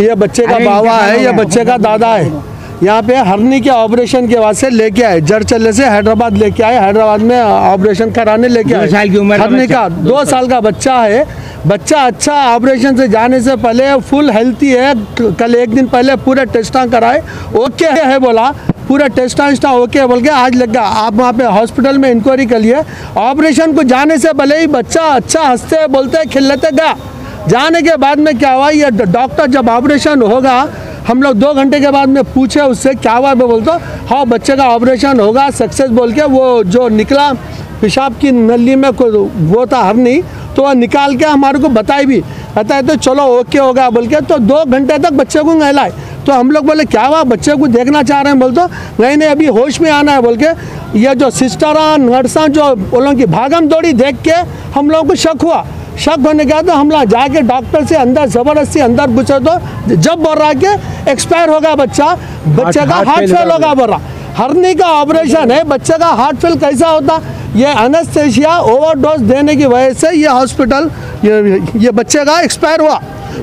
ये बच्चे का बाबा है ये बच्चे का दादा है। यहाँ पे हरनी के ऑपरेशन के वास्ते से लेके आए जड़ चलने से हैदराबाद लेके आए हैदराबाद में ऑपरेशन कराने लेके आए। साल की उम्र हरनी का दो साल का बच्चा है। बच्चा अच्छा ऑपरेशन से जाने से पहले फुल हेल्थी है। कल एक दिन पहले पूरे टेस्टा कराए। ओके है बोला। पूरा टेस्टा वेस्टा ओके बोल के आज लग गया। आप वहाँ पे हॉस्पिटल में इंक्वायरी करिए। ऑपरेशन को जाने से पहले ही बच्चा अच्छा हँसते, बोलते, खिलते गया। जाने के बाद में क्या हुआ? ये डॉक्टर जब ऑपरेशन होगा, हम लोग दो घंटे के बाद में पूछे उससे, क्या हुआ? मैं बोलता हाँ बच्चे का ऑपरेशन होगा सक्सेस बोल के वो जो निकला, पेशाब की नली में कोई वो था हरनी तो वह निकाल के हमारे को बताई भी। बताए तो चलो ओके होगा बोल के तो दो घंटे तक बच्चे को नहलाए। तो हम लोग बोले क्या हुआ? बच्चे को देखना चाह रहे हैं? बोल तो नहीं नहीं अभी होश में आना है। बोल के ये जो सिस्टरा नर्सा जो बोलों की भागम दौड़ी देख के हम लोगों को शक हुआ। शक होने के बाद तो हम लोग जाके डॉक्टर से अंदर ज़बरदस्ती अंदर घुसे तो जब बोल रहा कि एक्सपायर होगा बच्चा। बच्चे का हार्ट फेल होगा बोल रहा। हरनी का ऑपरेशन है। बच्चे का हार्ट फेल कैसा होता? ये अनस्थेशिया ओवरडोज देने की वजह से ये हॉस्पिटल ये ये बच्चे का एक्सपायर हुआ।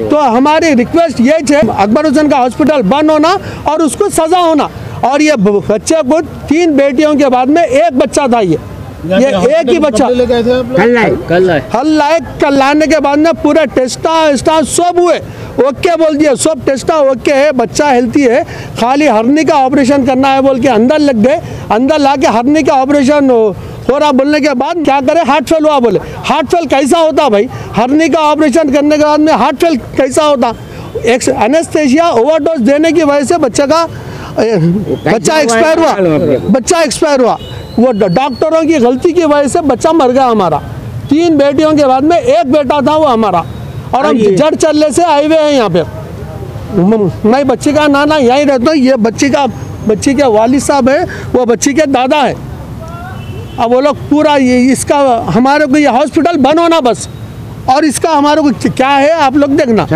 तो हमारी रिक्वेस्ट ये है अकबर हुसैन का हॉस्पिटल बंद होना और उसको सजा होना। और ये बच्चे को तीन बेटियों के बाद में एक बच्चा था ये। ये एक ही बच्चा। कल आए। कल हल लायक कल लाने के बाद में पूरे टेस्टा वेस्टा सब हुए। ओके बोल दिया सब टेस्टा ओके है बच्चा हेल्थी है खाली हरनी का ऑपरेशन करना है बोल के अंदर लग गए अंदर ला के हरनी का ऑपरेशन हो रहा बोलने के बाद क्या करे हार्ट फेल हुआ बोले। हार्ट फेल कैसा होता भाई? हरनी का ऑपरेशन करने के बाद में हार्ट फेल कैसा होता? एक एनेस्थेशिया ओवरडोज देने की वजह से बच्चे का बच्चा एक्सपायर हुआ बच्चा एक्सपायर हुआ। वो डॉक्टरों की गलती की वजह से बच्चा मर गया हमारा। तीन बेटियों के बाद में एक बेटा था वो हमारा। और हम जड़ चलने से आए हुए हैं यहाँ पे। नहीं बच्ची का नाना यहीं रहता हूँ। ये बच्ची का बच्ची के वालिद साहब है वो बच्ची के दादा है। अब वो लोग पूरा ये इसका हमारे को ये हॉस्पिटल बनो ना बस। और इसका हमारे को क्या है आप लोग देखना।